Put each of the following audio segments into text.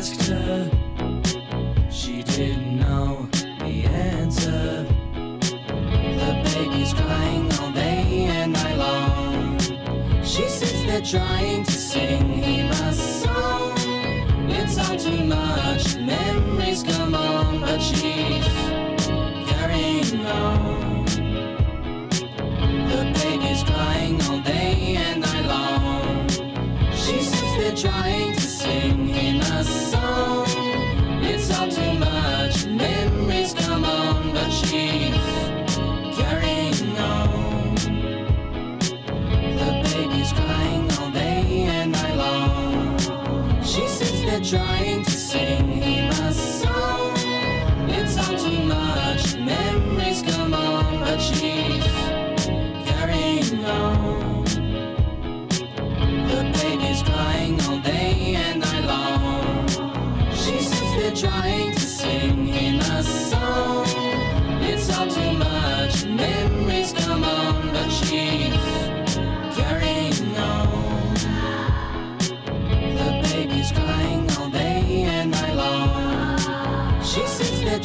asked her. She didn't know the answer. The baby's crying all day and night long. She sits there trying to sing him a song. It's all too much, memories come on, but she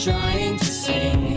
trying to sing.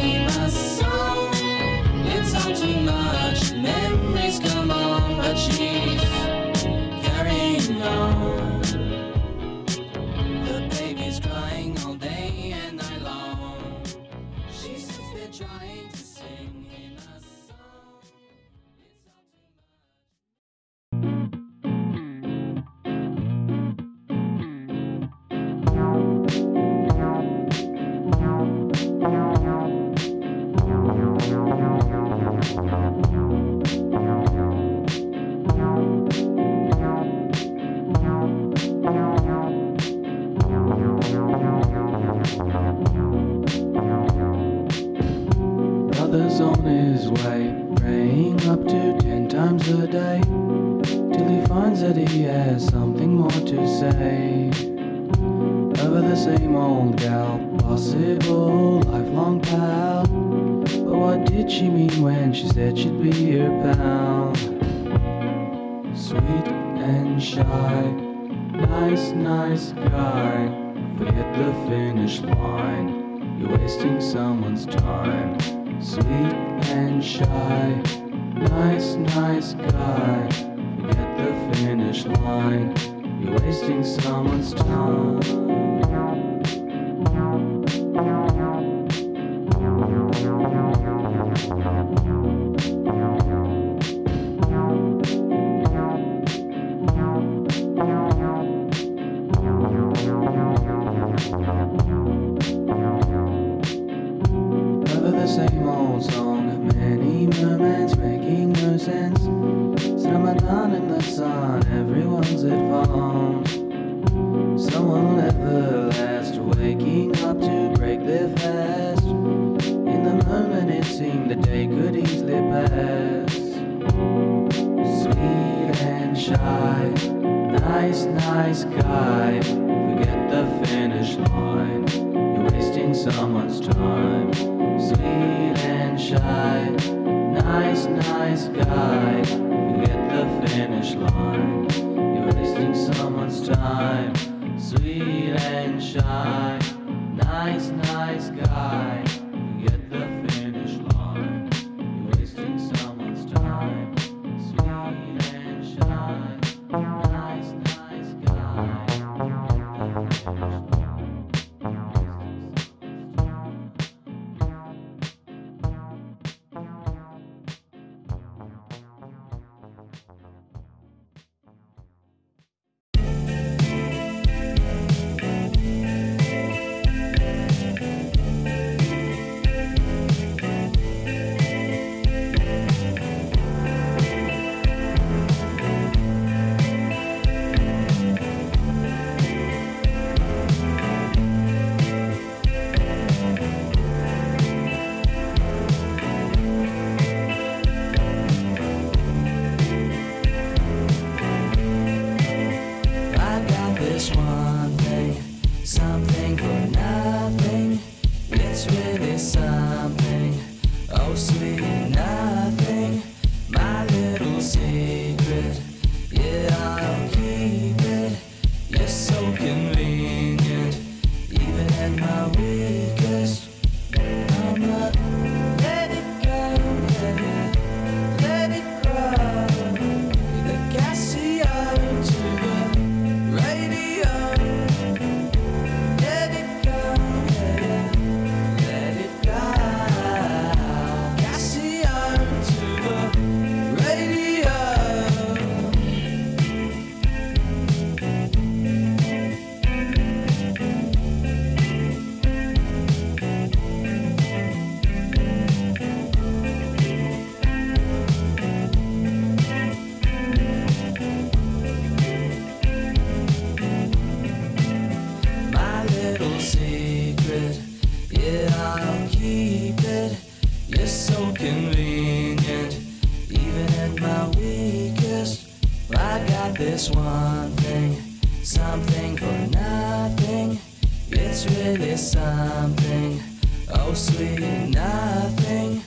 sweet and shy. Nice, nice guy. Forget the finish line. You're wasting someone's time. Sweet and shy. Nice, nice guy. Forget the finish line. You're wasting someone's time. nice, nice guy who hit the finish line. You're wasting someone's time, sweet and shy. Nice, nice guy. something, oh sweet night. It's really something, oh sweet nothing.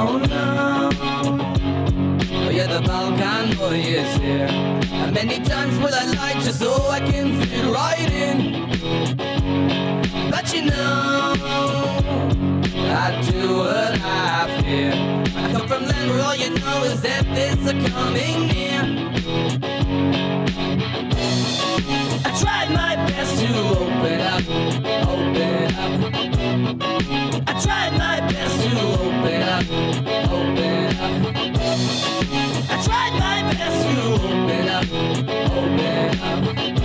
Oh no, oh, yeah, the Balkan boy is here. Many times will I lie just so I can fit right in But you know I do what I fear I come from land where all you know is that this is coming near I tried my best to open up, open up. I tried my best to open up, open up. Open up.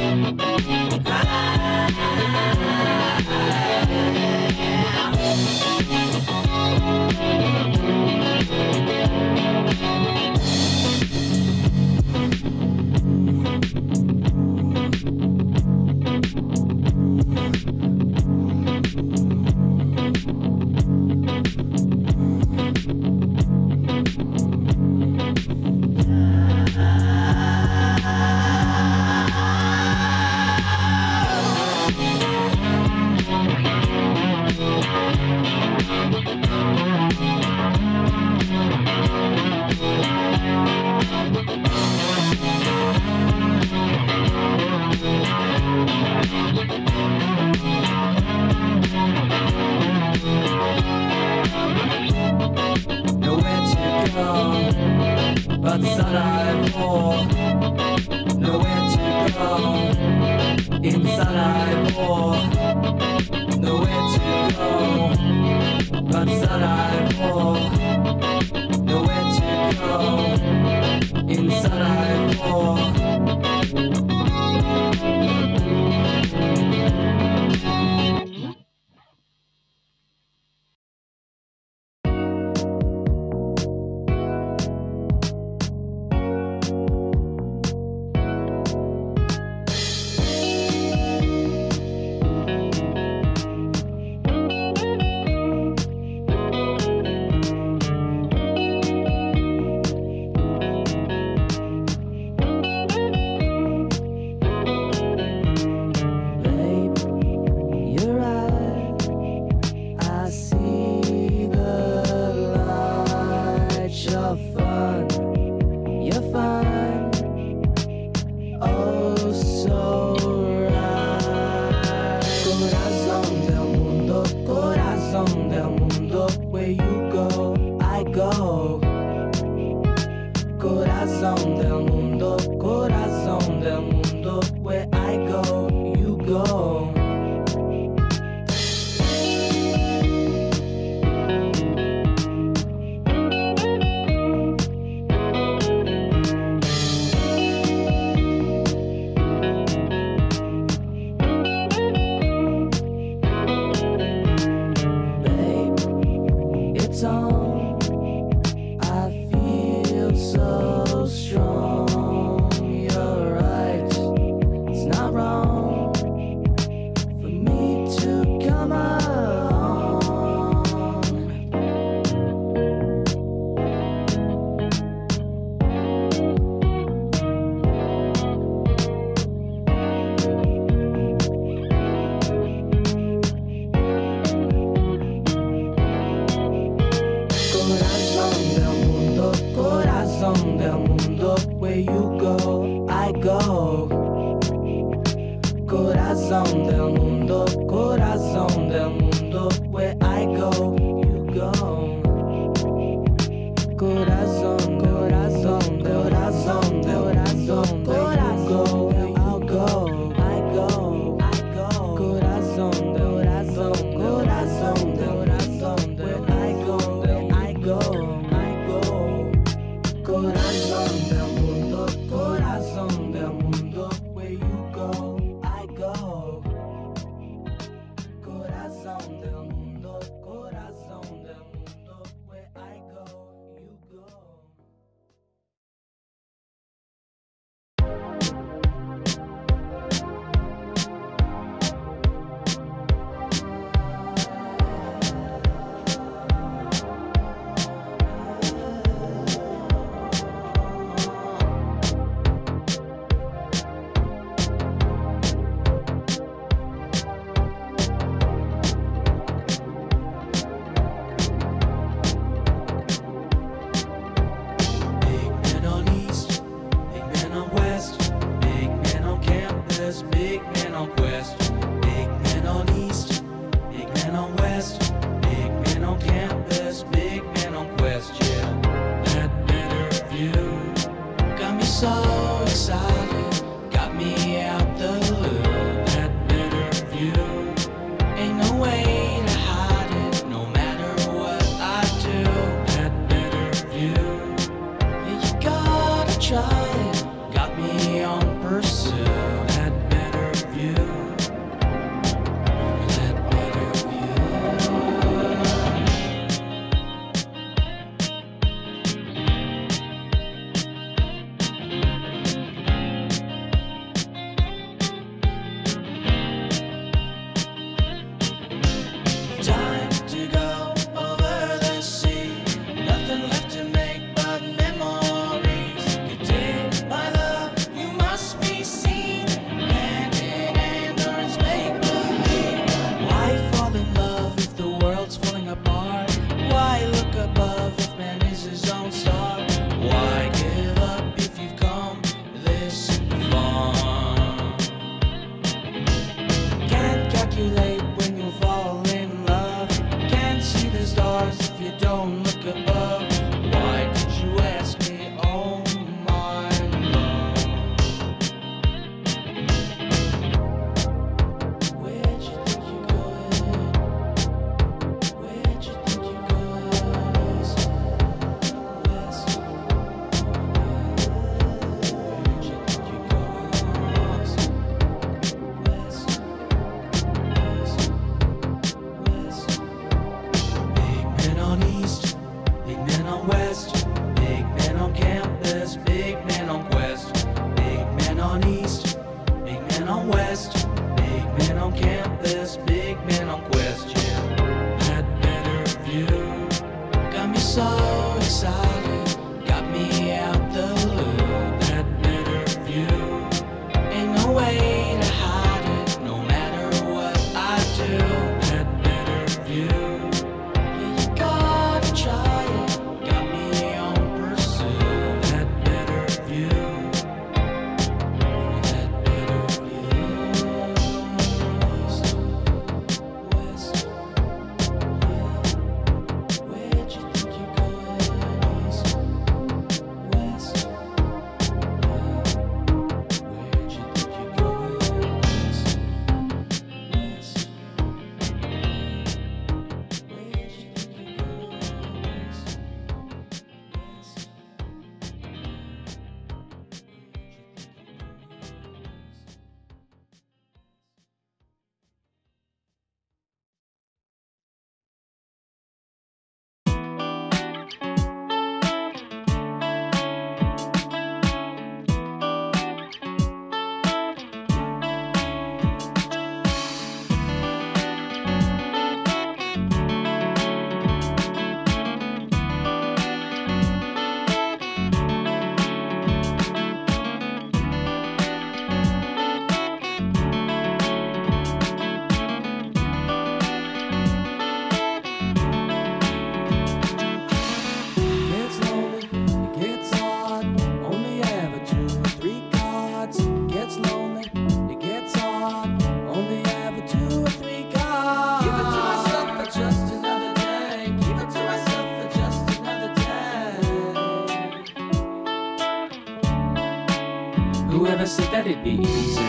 Be easy?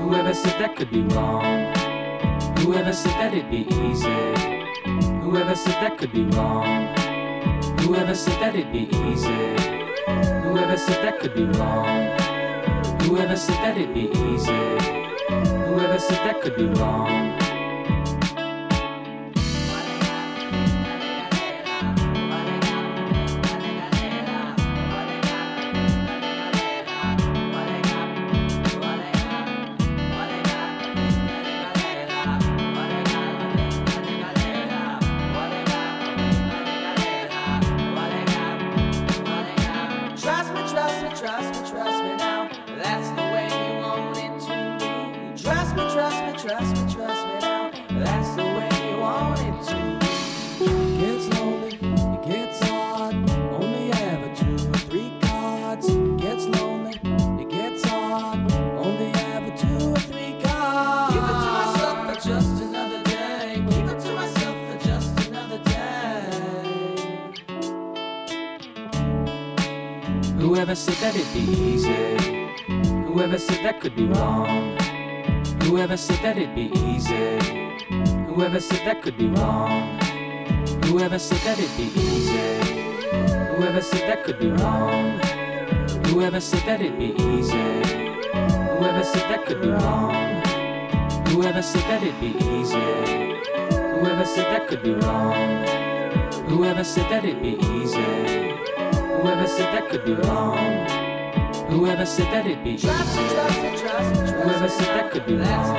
Whoever said that could be wrong? Whoever said that it'd be easy? Whoever said that could be wrong? Whoever said that it'd be easy? Whoever said that could be wrong? Whoever said that it'd be easy? Whoever said that could be wrong? Could be wrong? Whoever said that it'd be easy? Whoever said that could be wrong? Whoever said that it'd be easy? Whoever said that could be wrong? Whoever said that it'd be easy? Whoever said that could be wrong? Whoever said that it'd be easy? Whoever said that could be wrong? Whoever said that it'd be easy? Whoever said that could be wrong? Whoever said that it'd be easy? Whoever said that could be wrong?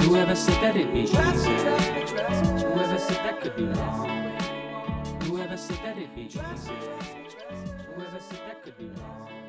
Whoever said that it'd be easy? Whoever said that could be wrong? Whoever said that it'd be easy? Whoever said that could be wrong?